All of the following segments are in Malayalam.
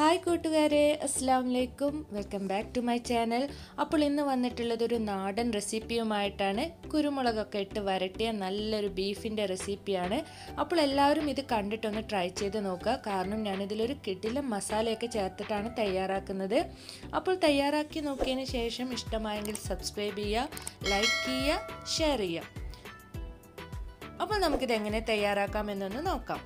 ഹായ് കൂട്ടുകാരെ അസ്സാം വലൈക്കും welcome back to my channel. അപ്പോൾ ഇന്ന് വന്നിട്ടുള്ളത് ഒരു നാടൻ റെസിപ്പിയുമായിട്ടാണ് കുരുമുളകൊക്കെ ഇട്ട് വരട്ടിയ നല്ലൊരു ബീഫിന്റെ റെസിപ്പിയാണ്. അപ്പോൾ എല്ലാവരും ഇത് കണ്ടിട്ടൊന്ന് ട്രൈ ചെയ്ത് നോക്കുക. കാരണം ഞാനിതിലൊരു കിടിലം മസാലയൊക്കെ ചേർത്തിട്ടാണ് തയ്യാറാക്കുന്നത്. അപ്പോൾ തയ്യാറാക്കി നോക്കിയതിന് ശേഷം ഇഷ്ടമായെങ്കിൽ സബ്സ്ക്രൈബ് ചെയ്യുക ലൈക്ക് ചെയ്യുക ഷെയർ ചെയ്യുക. അപ്പോൾ നമുക്കിത് എങ്ങനെ തയ്യാറാക്കാം എന്നൊന്ന് നോക്കാം.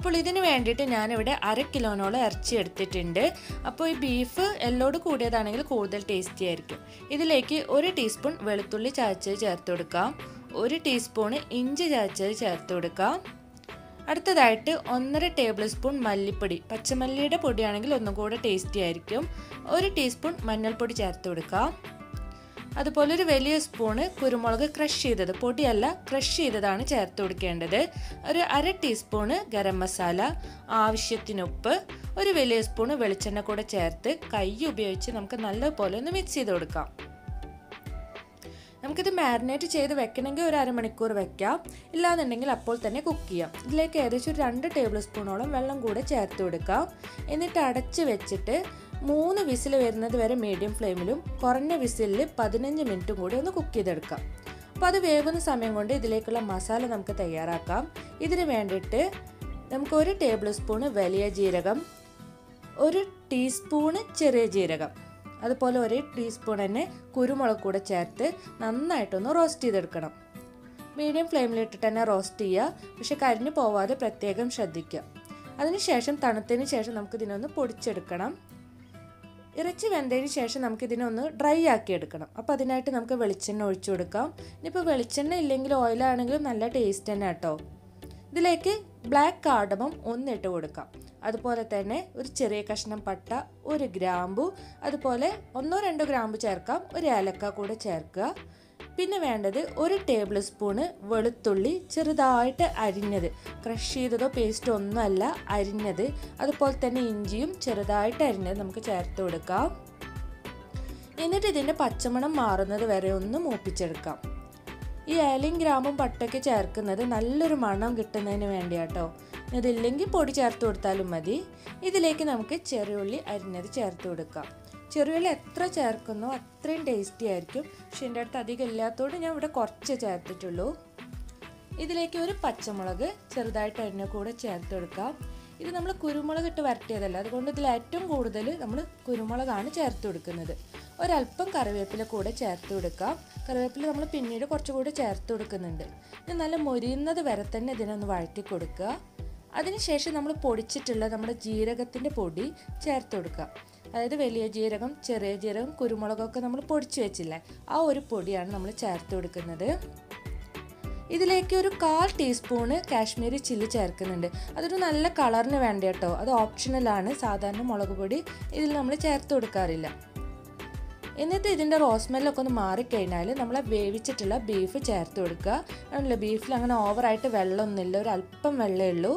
അപ്പോൾ ഇതിന് വേണ്ടിയിട്ട് ഞാനിവിടെ അര കിലോനോളം ഇറച്ചി എടുത്തിട്ടുണ്ട്. അപ്പോൾ ഈ ബീഫ് എല്ലോട് കൂടിയതാണെങ്കിൽ കൂടുതൽ ടേസ്റ്റി ആയിരിക്കും. ഇതിലേക്ക് ഒരു ടീസ്പൂൺ വെളുത്തുള്ളി ചതച്ചത് ചേർത്ത് കൊടുക്കാം. ഒരു ടീസ്പൂൺ ഇഞ്ചി ചതച്ചത് ചേർത്ത് കൊടുക്കാം. അടുത്തതായിട്ട് ഒന്നര ടേബിൾ സ്പൂൺ മല്ലിപ്പൊടി. പച്ചമല്ലിയുടെ പൊടിയാണെങ്കിൽ ഒന്നും കൂടെ ടേസ്റ്റി ആയിരിക്കും. ഒരു ടീസ്പൂൺ മഞ്ഞൾപ്പൊടി ചേർത്ത് കൊടുക്കാം. അതുപോലെ ഒരു വലിയ സ്പൂണ് കുരുമുളക് ക്രഷ് ചെയ്തത് പൊടിയല്ല ക്രഷ് ചെയ്തതാണ് ചേർത്ത് കൊടുക്കേണ്ടത്. ഒരു അര ടീസ്പൂണ് ഗരം മസാല ആവശ്യത്തിന് ഉപ്പ് ഒരു വലിയ സ്പൂണ് വെളിച്ചെണ്ണ കൂടെ ചേർത്ത് കൈ ഉപയോഗിച്ച് നമുക്ക് നല്ലപോലെ ഒന്ന് മിക്സ് ചെയ്ത് കൊടുക്കാം. നമുക്കിത് മാരിനേറ്റ് ചെയ്ത് വെക്കണമെങ്കിൽ ഒരു അരമണിക്കൂർ വെക്കാം. ഇല്ലാന്നുണ്ടെങ്കിൽ അപ്പോൾ തന്നെ കുക്ക് ചെയ്യാം. ഇതിലേക്ക് ഏകദേശം ഒരു രണ്ട് ടേബിൾ സ്പൂണോളം വെള്ളം കൂടെ ചേർത്ത് കൊടുക്കാം. എന്നിട്ട് അടച്ച് വെച്ചിട്ട് മൂന്ന് വിസിൽ വരുന്നത് വരെ മീഡിയം ഫ്ലെയിമിലും കുറഞ്ഞ വിസിലിൽ പതിനഞ്ച് മിനിറ്റും കൂടി ഒന്ന് കുക്ക് ചെയ്തെടുക്കാം. അപ്പോൾ അത് വേവുന്ന സമയം കൊണ്ട് ഇതിലേക്കുള്ള മസാല നമുക്ക് തയ്യാറാക്കാം. ഇതിന് വേണ്ടിയിട്ട് നമുക്ക് ഒരു ടേബിൾ സ്പൂണ് വലിയ ജീരകം ഒരു ടീസ്പൂണ് ചെറിയ ജീരകം അതുപോലെ ഒരു ടീസ്പൂൺ തന്നെ കുരുമുളക് കൂടെ ചേർത്ത് നന്നായിട്ടൊന്ന് റോസ്റ്റ് ചെയ്തെടുക്കണം. മീഡിയം ഫ്ലെയിമിലിട്ടിട്ട് തന്നെ റോസ്റ്റ് ചെയ്യുക പക്ഷെ കരിഞ്ഞു പോവാതെ പ്രത്യേകം ശ്രദ്ധിക്കുക. അതിനുശേഷം തണുത്തതിന് ശേഷം നമുക്ക് ഇതിനൊന്ന് പൊടിച്ചെടുക്കണം. ഇറച്ചി വെന്തതിന് ശേഷം നമുക്കിതിനെ ഒന്ന് ഡ്രൈ ആക്കി എടുക്കണം. അപ്പോൾ അതിനായിട്ട് നമുക്ക് വെളിച്ചെണ്ണ ഒഴിച്ചു കൊടുക്കാം. ഇനിയിപ്പോൾ വെളിച്ചെണ്ണ ഇല്ലെങ്കിൽ ഓയിലാണെങ്കിലും നല്ല ടേസ്റ്റ് തന്നെ കേട്ടോ. ഇതിലേക്ക് ബ്ലാക്ക് കാർഡമം ഒന്നിട്ട് കൊടുക്കാം. അതുപോലെ തന്നെ ഒരു ചെറിയ കഷ്ണം പട്ട ഒരു ഗ്രാമ്പു അതുപോലെ ഒന്നോ രണ്ടോ ഗ്രാമ്പു ചേർക്കാം. ഒരു ഏലക്ക കൂടെ ചേർക്കുക. പിന്നെ വേണ്ടത് ഒരു ടേബിൾ സ്പൂണ് വെളുത്തുള്ളി ചെറുതായിട്ട് അരിഞ്ഞത്. ക്രഷ് ചെയ്തതോ പേസ്റ്റോ ഒന്നുമല്ല അരിഞ്ഞത്. അതുപോലെ തന്നെ ഇഞ്ചിയും ചെറുതായിട്ട് അരിഞ്ഞത് നമുക്ക് ചേർത്ത് കൊടുക്കാം. എന്നിട്ട് ഇതിന്റെ പച്ചമണം മാറുന്നത് വരെ ഒന്ന് മൂപ്പിച്ചെടുക്കാം. ഈ ഏലയും ഗ്രാമ്പും പട്ടയ്ക്ക് ചേർക്കുന്നത് നല്ലൊരു മണം കിട്ടുന്നതിന് വേണ്ടിയാട്ടോ. ഇതില്ലെങ്കിൽ പൊടി ചേർത്ത് കൊടുത്താലും മതി. ഇതിലേക്ക് നമുക്ക് ചെറിയുള്ളി അരിഞ്ഞത് ചേർത്ത് കൊടുക്കാം. ചെറിയുള്ളി എത്ര ചേർക്കുന്നോ അത്രയും ടേസ്റ്റി ആയിരിക്കും. പക്ഷെ എന്റെ അടുത്ത് അധികം ഇല്ലാത്തതുകൊണ്ട് ഞാൻ ഇവിടെ കുറച്ച് ചേർത്തിട്ടുള്ളൂ. ഇതിലേക്ക് ഒരു പച്ചമുളക് ചെറുതായിട്ട് അരിഞ്ഞ കൂടെ ചേർത്ത് കൊടുക്കാം. ഇത് നമ്മൾ കുരുമുളക് ഇട്ട് വരട്ടിയതല്ല. അതുകൊണ്ട് ഇതിൽ ഏറ്റവും കൂടുതൽ നമ്മൾ കുരുമുളകാണ് ചേർത്ത് കൊടുക്കുന്നത്. ഒരല്പം കറിവേപ്പില കൂടെ ചേർത്ത് കൊടുക്കാം. കറിവേപ്പില നമ്മൾ പിന്നീട് കുറച്ചുകൂടി ചേർത്ത് കൊടുക്കുന്നുണ്ട്. ഇത് നല്ല മൊരിയുന്നത് വരെ തന്നെ ഇതിനൊന്ന് വഴറ്റി കൊടുക്കുക. അതിനുശേഷം നമ്മൾ പൊടിച്ചിട്ടുള്ള നമ്മുടെ ജീരകത്തിന്റെ പൊടി ചേർത്ത് കൊടുക്കുക. അതായത് വലിയ ജീരകം ചെറിയ ജീരകം കുരുമുളകൊക്കെ നമ്മൾ പൊടിച്ച് വെച്ചില്ലേ? ആ ഒരു പൊടിയാണ് നമ്മൾ ചേർത്ത് കൊടുക്കുന്നത്. ഇതിലേക്ക് ഒരു കാൽ ടീസ്പൂണ് കാശ്മീരി ചില്ലി ചേർക്കുന്നുണ്ട്. അതൊരു നല്ല കളറിന് വേണ്ട കേട്ടോ. അത് ഓപ്ഷണലാണ് സാധാരണ മുളക് പൊടി ഇതിൽ നമ്മൾ ചേർത്ത് കൊടുക്കാറില്ല. എന്നിട്ട് ഇതിന്റെ റോസ്മെല്ലൊക്കെ ഒന്ന് മാറിക്കഴിഞ്ഞാൽ നമ്മൾ വേവിച്ചിട്ടുള്ള ബീഫ് ചേർത്ത് കൊടുക്കുക. ആണല്ലോ ബീഫിൽ അങ്ങനെ ഓവറായിട്ട് വെള്ളമൊന്നുമില്ല. ഒരു അല്പം വെള്ളമേ ഉള്ളൂ.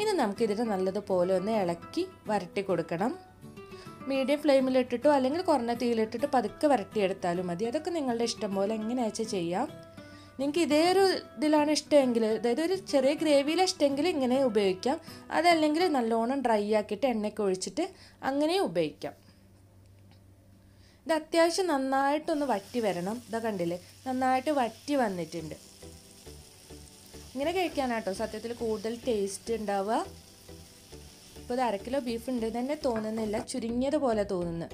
ഇനി നമുക്ക് ഇതിനെ നല്ലതുപോലെ ഒന്ന് ഇളക്കി വരട്ടി കൊടുക്കണം. മീഡിയം ഫ്ലെയിമിലിട്ടിട്ടോ അല്ലെങ്കിൽ കുറഞ്ഞ തീയിലിട്ടിട്ട് പതുക്കെ വരട്ടിയെടുത്താലും മതി. അതൊക്കെ നിങ്ങളുടെ ഇഷ്ടം പോലെ എങ്ങനെയാച്ചാൽ ചെയ്യാം. നിങ്ങൾക്ക് ഇതേ ഒരു ഇതിലാണ് ഇഷ്ടമെങ്കിൽ അതായത് ഒരു ചെറിയ ഗ്രേവിയിൽ ഇഷ്ടമെങ്കിൽ ഇങ്ങനെ ഉപയോഗിക്കാം. അതല്ലെങ്കിൽ നല്ലോണം ഡ്രൈ ആക്കിയിട്ട് എണ്ണയൊക്കെ ഒഴിച്ചിട്ട് അങ്ങനെയും ഉപയോഗിക്കാം. ഇത് അത്യാവശ്യം നന്നായിട്ടൊന്ന് വറ്റി വരണം. ഇതാ കണ്ടില്ലേ? നന്നായിട്ട് വറ്റി വന്നിട്ടുണ്ട്. ഇങ്ങനെ കഴിക്കാനാട്ടോ സത്യത്തിൽ കൂടുതൽ ടേസ്റ്റ് ഉണ്ടാവുക. ഇപ്പോൾ ഇത് അര കിലോ ബീഫ് ഉണ്ട് തന്നെ തോന്നുന്നില്ല. ചുരുങ്ങിയത് പോലെ തോന്നുന്നു.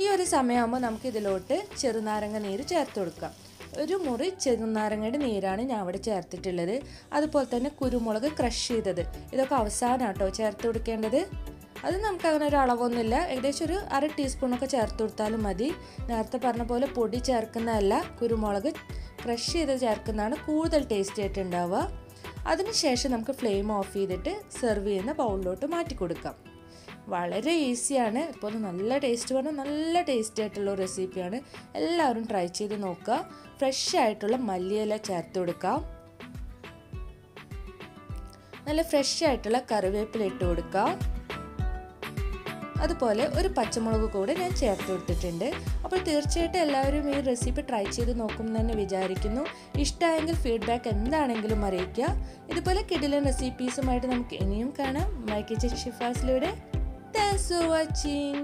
ഈ ഒരു സമയമാകുമ്പോൾ നമുക്ക് ഇതിലോട്ട് ചെറുനാരങ്ങ നീര് ചേർത്ത് കൊടുക്കാം. ഒരു മുറി ചെറുനാരങ്ങയുടെ നീരാണ് ഞാൻ അവിടെ ചേർത്തിട്ടുള്ളത്. അതുപോലെ തന്നെ കുരുമുളക് ക്രഷ് ചെയ്തത്. ഇതൊക്കെ അവസാനമാട്ടോ ചേർത്ത് കൊടുക്കേണ്ടത്. അത് നമുക്ക് അങ്ങനെ ഒരു അളവൊന്നുമില്ല. ഏകദേശം ഒരു അര ടീസ്പൂണൊക്കെ ചേർത്ത് കൊടുത്താലും മതി. നേരത്തെ പറഞ്ഞ പോലെ പൊടി ചേർക്കുന്നതല്ല കുരുമുളക് ക്രഷ് ചെയ്ത് ചേർക്കുന്നതാണ് കൂടുതൽ ടേസ്റ്റി ആയിട്ട് ഉണ്ടാവുക അതിനുശേഷം നമുക്ക് ഫ്ലെയിം ഓഫ് ചെയ്തിട്ട് സെർവ് ചെയ്യുന്ന ബൗളിലോട്ട് മാറ്റി കൊടുക്കാം. വളരെ ഈസിയാണ്. ഇപ്പോൾ നല്ല ടേസ്റ്റ് പറഞ്ഞാൽ നല്ല ടേസ്റ്റി ആയിട്ടുള്ള റെസിപ്പിയാണ്. എല്ലാവരും ട്രൈ ചെയ്ത് നോക്കുക. ഫ്രഷ് ആയിട്ടുള്ള മല്ലിയില ചേർത്ത് കൊടുക്കാം. നല്ല ഫ്രഷ് ആയിട്ടുള്ള കറിവേപ്പില ഇട്ട് കൊടുക്കാം. അതുപോലെ ഒരു പച്ചമുളക് കൂടെ ഞാൻ ചേർത്ത് കൊടുത്തിട്ടുണ്ട്. അപ്പോൾ തീർച്ചയായിട്ടും എല്ലാവരും ഈ റെസിപ്പി ട്രൈ ചെയ്ത് നോക്കും തന്നെ വിചാരിക്കുന്നു. ഇഷ്ടമായെങ്കിൽ ഫീഡ്ബാക്ക് എന്താണെങ്കിലും അറിയിക്കുക. ഇതുപോലെ കിടിലൻ റെസിപ്പീസുമായിട്ട് നമുക്ക് ഇനിയും കാണാം. My kitchen thanks for watching